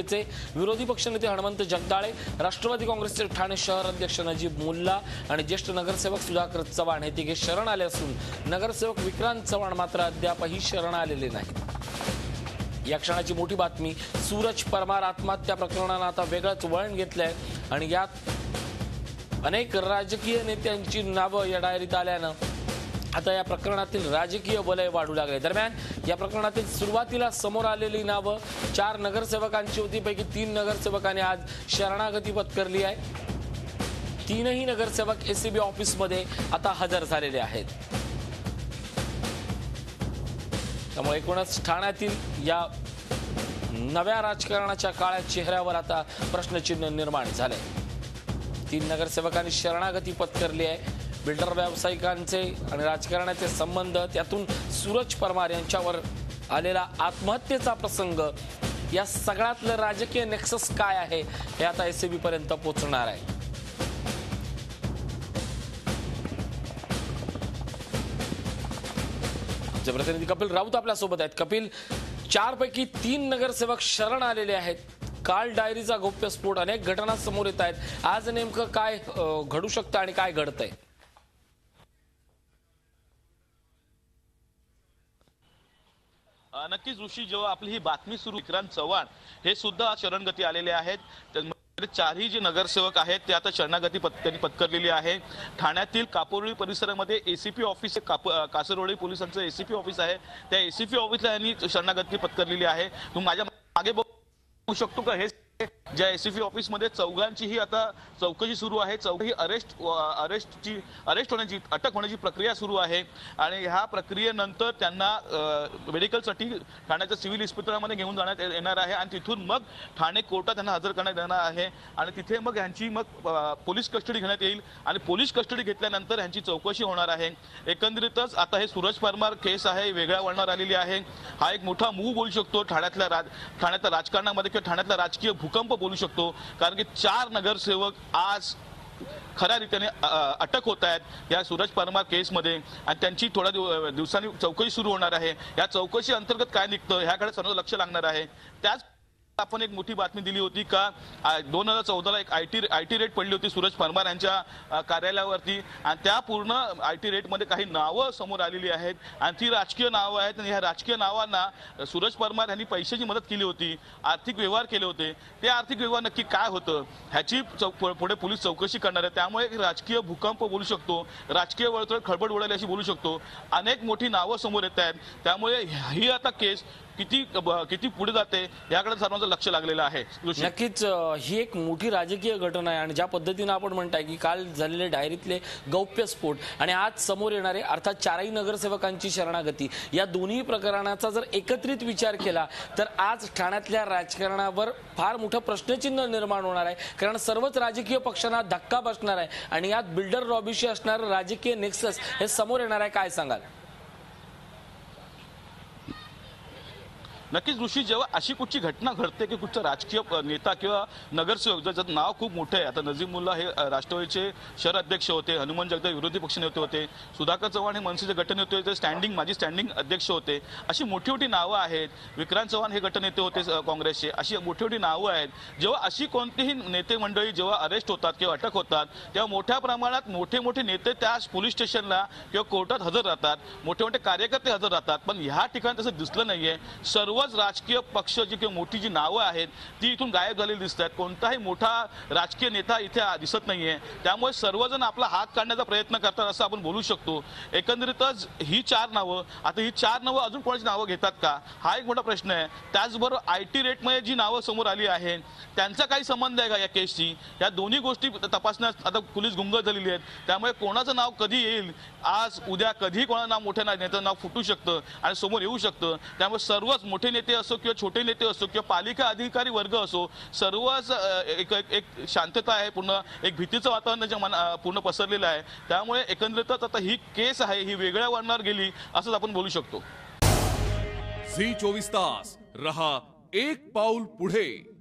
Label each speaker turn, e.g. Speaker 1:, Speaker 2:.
Speaker 1: महापालिकेचे विरोधी पक्षनेते हनुमंत जगदाळे राष्ट्रवादी काँग्रेसचे ठाणे शहर अध्यक्ष नजीब मुल्ला आणि ज्येष्ठ नगरसेवक सुधाकर चव्हाण हे तिघे शरण आले असून नगरसेवक विक्रांत चव्हाण मात्र अद्यापही शरण आलेले नाहीत. या क्षणाची मोठी बातमी सूरज परमार आत्महत्या प्रकरणानं आता वेगळंच वळण घेतलंय आणि यात अनेक राजकीय नेत्यांची नावं या डायरीत आल्यानं आता या प्रकरणातील राजकीय वलय वाढू लागले. दरम्यान या प्रकरणातील सुरुवातीला समोर आलेली नावं चार नगरसेवकांची होती पैकी तीन नगरसेवकांनी आज शरणागती पत्करली आहे. तीनही नगरसेवक एसीबी ऑफिसमध्ये आता हजर झालेले आहेत. त्यामुळे एकूणच ठाण्यातील या नव्या राजकारणाच्या काळ्या चेहऱ्यावर आता प्रश्नचिन्ह निर्माण झालंय. तीन नगरसेवकांनी शरणागती पत्करली आहे. बिल्डर व्यावसायिकांचे आणि राजकारणाचे संबंध त्यातून सूरज परमार यांच्यावर आलेला आत्महत्येचा प्रसंग या सगळ्यातलं राजकीय नेक्सस काय आहे हे आता एसीबी पर्यंत पोहोचणार आहे. आमचे प्रतिनिधी कपिल राऊत आपल्यासोबत आहेत. कपिल चारपैकी तीन नगरसेवक शरण आलेले आहेत. काल डायरीचा गौप्यस्फोट अनेक घटना समोर येत आहेत. आज नेमकं काय घडू शकतं आणि काय घडतंय?
Speaker 2: नक्कीच ऋषी जेव्हा आपली ही बातमी सुरू विक्रांत चव्हाण हे सुद्धा शरणगती आलेले आहेत. त्यामध्ये चारही जे नगरसेवक आहेत ते आता शरणागती पत त्यांनी पत्करलेली आहे. ठाण्यातील कापोरळी परिसरामध्ये एसीपी ऑफिस काप कासरोळी पोलिसांचं एसीपी ऑफिस आहे. त्या एसीपी ऑफिसला यांनी शरणागती पत्करलेली आहे. तुम्ही माझ्या मागे बघू शकतो का? हे ज्या एस ऑफिस ऑफिसमध्ये चौघांचीही आता चौकशी सुरू आहे. चौघही अरेस्ट अरेस्टची अरेस्ट होण्याची अटक होण्याची प्रक्रिया सुरू आहे. आणि ह्या प्रक्रियेनंतर त्यांना मेडिकलसाठी ठाण्याच्या सिव्हिल इस्पितळामध्ये घेऊन जाण्यात येणार आहे. आणि तिथून मग ठाणे कोर्टात त्यांना हजर करण्यात येणार आहे. आणि तिथे मग ह्यांची मग पोलीस कस्टडी घेण्यात येईल. आणि पोलीस कस्टडी घेतल्यानंतर ह्यांची चौकशी होणार आहे. एकंदरीतच आता हे सूरज परमार केस आहे वेगळ्या वळणावर आलेली आहे. हा एक मोठा मूव बोलू शकतो ठाण्यातल्या राज ठाण्यातल्या राजकारणामध्ये किंवा ठाण्यातल्या राजकीय भूकंप बोलू शकतो कारण की चार नगरसेवक आज खऱ्या रीतीने अटक होत आहेत या सूरज परमार केसमध्ये. आणि त्यांची थोड्या दिवसांनी चौकशी सुरू होणार आहे. या चौकशी अंतर्गत काय निघतं ह्याकडे सर्व लक्ष लागणार आहे. त्याच आपण एक मोठी बातमी दिली होती का दोन हजार चौदाला एक I T I T raid पडली होती सूरज परमार यांच्या कार्यालयावरती. आणि त्या पूर्ण आय टी रेटमध्ये काही नावं समोर आलेली आहेत. आणि ती राजकीय नावं आहेत. आणि ह्या राजकीय नावांना अ, सूरज परमार यांनी पैशाची मदत केली होती. आर्थिक व्यवहार केले होते. ते आर्थिक व्यवहार नक्की काय होतं? ह्याची चौ- पुढे पोलीस चौकशी करणार आहे त्यामुळे राजकीय भूकंप बोलू शकतो. राजकीय वळतळ खळबळ उडाली अशी बोलू शकतो. अनेक मोठी नावं समोर येत आहेत. त्यामुळे ही आता केस किती ब- किती पुढे जाते याकडे सर्वांचं लक्ष लागलेलं आहे.
Speaker 1: नक्कीच ही एक मोठी राजकीय घटना आहे आणि ज्या पद्धतीनं आपण म्हणताय की काल झालेले डायरीतले गौप्यस्फोट आणि आज समोर येणारे अर्थात चारही नगरसेवकांची शरणागती या दोन्ही प्रकरणाचा जर एकत्रित विचार केला तर आज ठाण्यातल्या राजकारणावर फार मोठं प्रश्नचिन्ह निर्माण होणार आहे. कारण सर्वच राजकीय पक्षांना धक्का बसणार आहे आणि यात बिल्डर रॉबीशी असणारं राजकीय नेक्सस हे समोर येणार आहे. काय सांगाल?
Speaker 2: नक्कीच ऋषी जेव्हा अशी कुठची घटना घडते की कुठचा राजकीय नेता किंवा नगरसेवक ज्याचं नाव खूप मोठं आहे. आता नजीम मुल्ला हे राष्ट्रवादीचे शहर अध्यक्ष होते हनुमान जगदाळ विरोधी पक्षनेते होते सुधाकर चव्हाण हे मनसेचे गटनेते होते स्टँडिंग माजी स्टँडिंग अध्यक्ष होते. अशी मोठी मोठी नावं आहेत. विक्रांत चव्हाण हे गटनेते होते काँग्रेसचे. अशी मोठी मोठी नावं आहेत. जेव्हा अशी कोणतीही नेते मंडळी जेव्हा अरेस्ट होतात किंवा अटक होतात तेव्हा मोठ्या प्रमाणात मोठे मोठे नेते त्या पोलीस स्टेशनला किंवा कोर्टात हजर राहतात. मोठे मोठे कार्यकर्ते हजर राहतात. पण ह्या ठिकाणी तसं दिसलं नाहीये. सर्वच राजकीय पक्ष जी किंवा मोठी जी नावं आहेत ती इथून गायब झालेली दिसत आहेत. कोणताही मोठा राजकीय नेता इथे दिसत नाही आहे त्यामुळे सर्वजण आपला हात काढण्याचा प्रयत्न करतात असं आपण बोलू शकतो. एकंदरीतच ही चार नावं आता ही चार नावं अजून कोणाची नावं घेतात का? हा एक मोठा प्रश्न आहे. त्याचबरोबर आय टी रेटमध्ये जी नावं समोर आली आहे त्यांचा काही संबंध आहे का या केसची या दोन्ही गोष्टी तपासण्यास आता पोलीस गुंग झालेली आहेत. त्यामुळे कोणाचं नाव कधी येईल? आज उद्या कधी कोणाचं नाव मोठ्या नेत्याचं नाव फुटू शकतं आणि समोर येऊ शकतं. त्यामुळे सर्वच मोठे नेते असो किंवा छोटे नेते असो किंवा पालिका अधिकारी वर्ग असो सर्वच एक एक- एक शांतता आहे पूर्ण एक भीतीचं वातावरण जे मना पूर्ण पसरलेलं आहे. त्यामुळे एकंदरीतच आता ही केस आहे ही वेगळ्या वळणावर गेली असंच आपण बोलू शकतो.
Speaker 3: झी चोवीस तास रहा एक पाऊल पुढे.